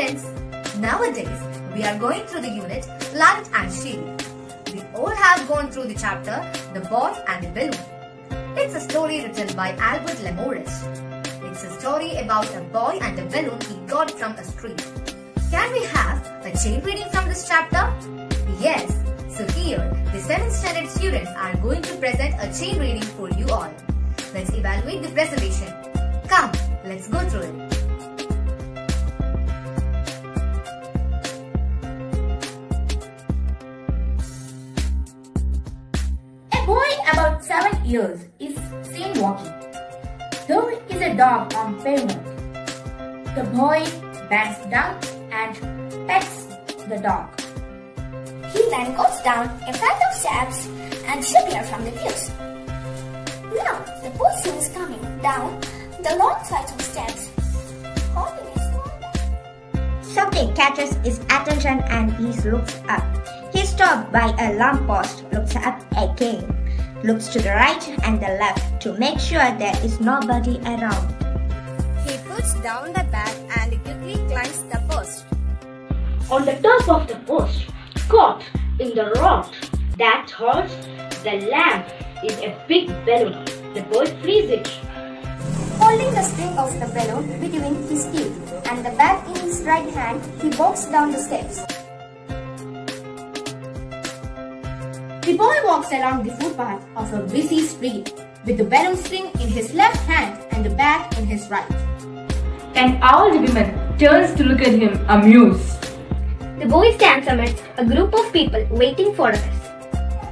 Nowadays, we are going through the unit Light and Shade. We all have gone through the chapter The Boy and the Balloon. It's a story written by Albert Lamorisse. It's a story about a boy and a balloon he got from a street. Can we have a chain reading from this chapter? Yes. So here, the 7th standard students are going to present a chain reading for you all. Let's evaluate the presentation. Come, let's go through it. Years is seen walking. There is a dog on pavement. The boy bends down and pets the dog. He then goes down a flight of steps and disappears from the views. Now, the person is coming down the long flight of steps. Something catches his attention and he looks up. He stopped by a lamppost, looks up again, looks to the right and the left to make sure there is nobody around. He puts down the bag and quickly climbs the post. On the top of the post, caught in the rod that holds the lamp, is a big balloon. The boy frees it. Holding the string of the balloon between his teeth and the bag in his right hand, he walks down the steps. The boy walks along the footpath of a busy street with the balloon string in his left hand and the bag in his right. An old woman turns to look at him amused. The boy stands amidst a group of people waiting for a bus.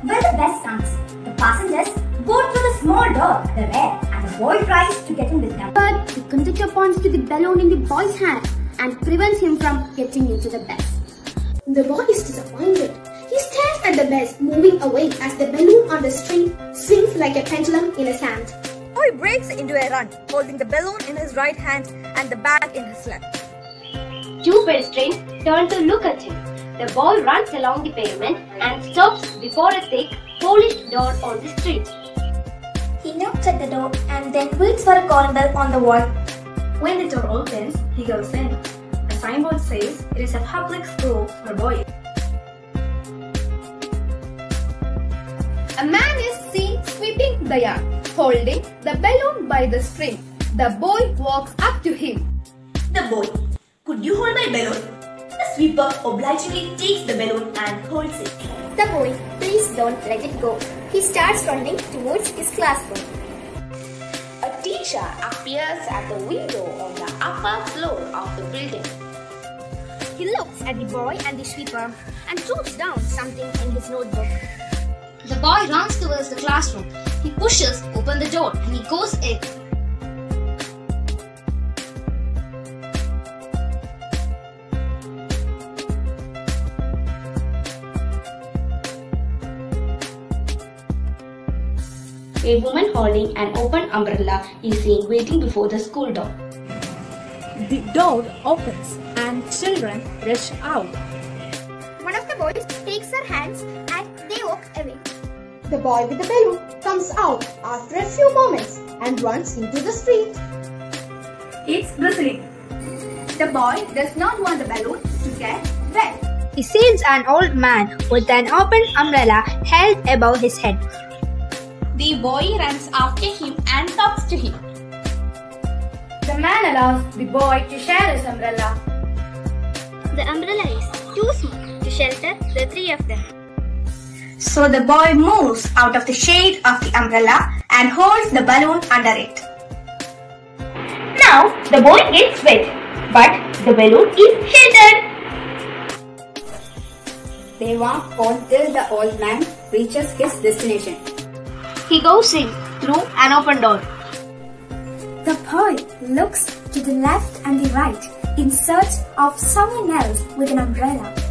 When the bus comes, the passengers go through the small door at the rear and the boy tries to get in with them. But the conductor points to the balloon in the boy's hand and prevents him from getting into the bus. The boy is disappointed. He at the bus moving away as the balloon on the string swings like a pendulum in a sand. Oh, boy breaks into a run, holding the balloon in his right hand and the bag in his left. Two pedestrians turn to look at him. The boy runs along the pavement and stops before a thick, polished door on the street. He knocks at the door and then waits for a calling bell on the wall. When the door opens, he goes in. A signboard says it is a public school for boys. The yard, holding the balloon by the string. The boy walks up to him. The boy, could you hold my balloon? The sweeper obligingly takes the balloon and holds it. The boy, please don't let it go. He starts running towards his classroom. A teacher appears at the window on the upper floor of the building. He looks at the boy and the sweeper and jotts down something in his notebook. The boy runs towards the classroom. He pushes open the door and he goes in. A woman holding an open umbrella is seen waiting before the school door. The door opens and children rush out. One of the boys takes her hands and they walk away. The boy with the balloon comes out after a few moments and runs into the street. It's drizzling. The boy does not want the balloon to get wet. He sees an old man with an open umbrella held above his head. The boy runs after him and talks to him. The man allows the boy to share his umbrella. The umbrella is too small to shelter the three of them. So the boy moves out of the shade of the umbrella and holds the balloon under it. Now the boy gets wet, but the balloon is sheltered. They walk on till the old man reaches his destination. He goes in through an open door. The boy looks to the left and the right in search of someone else with an umbrella.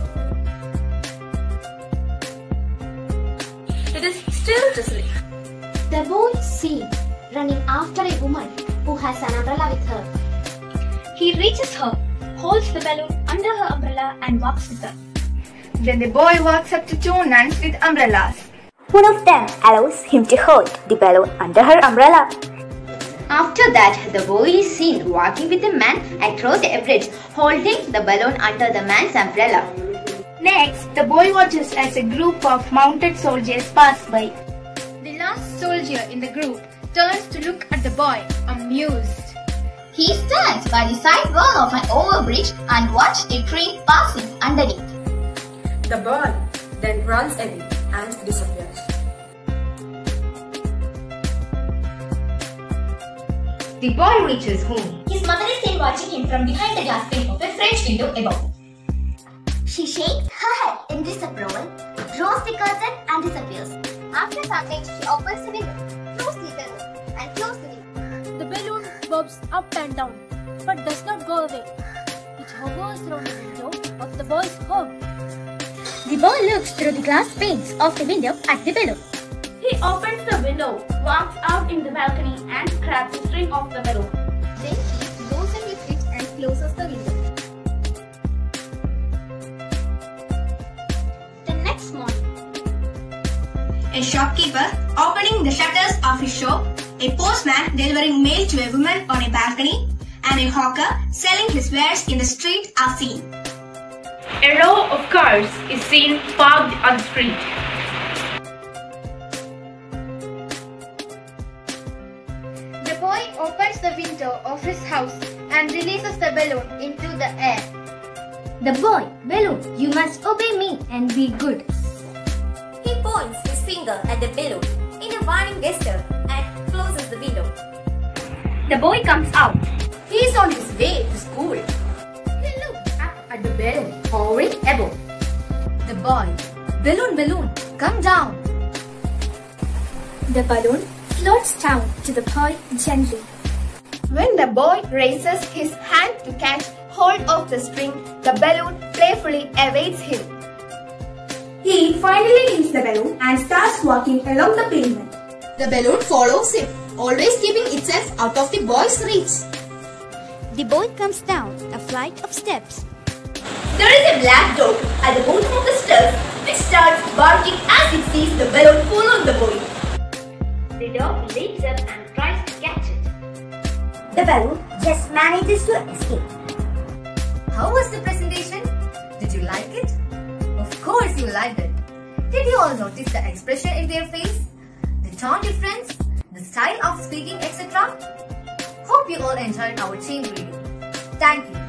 The boy is seen running after a woman who has an umbrella with her. He reaches her, holds the balloon under her umbrella and walks with her. Then the boy walks up to two nuns with umbrellas. One of them allows him to hold the balloon under her umbrella. After that, the boy is seen walking with a man across a bridge, holding the balloon under the man's umbrella. Next, the boy watches as a group of mounted soldiers pass by. The last soldier in the group turns to look at the boy, amused. He stands by the side wall of an overbridge and watches a train passing underneath. The boy then runs away and disappears. The boy reaches home. His mother is seen watching him from behind the glass pane of a French window above. She shakes her head in disapproval, draws the curtain and disappears. After something, she opens the window, closes the curtain and closes the window. The balloon bobs up and down, but does not go away. It hovers around the window of the boy's home. The boy looks through the glass panes of the window at the balloon. He opens the window, walks out in the balcony and grabs the string of the balloon. Then he goes in with it and closes the window. A shopkeeper opening the shutters of his shop, a postman delivering mail to a woman on a balcony, and a hawker selling his wares in the street are seen. A row of cars is seen parked on the street. The boy opens the window of his house and releases the balloon into the air. The boy, balloon, you must obey me and be good. he points his finger at the balloon in a warning gesture and closes the window. The boy comes out. He is on his way to school. He looks up at the balloon hovering above. The boy, balloon, balloon, come down. The balloon floats down to the boy gently. When the boy raises his hand to catch hold of the string, the balloon playfully evades him. He finally leaves the balloon and starts walking along the pavement. The balloon follows him, always keeping itself out of the boy's reach. The boy comes down a flight of steps. There is a black dog at the bottom of the stairs which starts barking as it sees the balloon following the boy. The dog leaps up and tries to catch it. The balloon just manages to escape. How was the presentation? Did you like it? Of course you liked it. You all notice the expression in their face? The tone difference? The style of speaking, etc.? Hope you all enjoyed our chain reading. Thank you.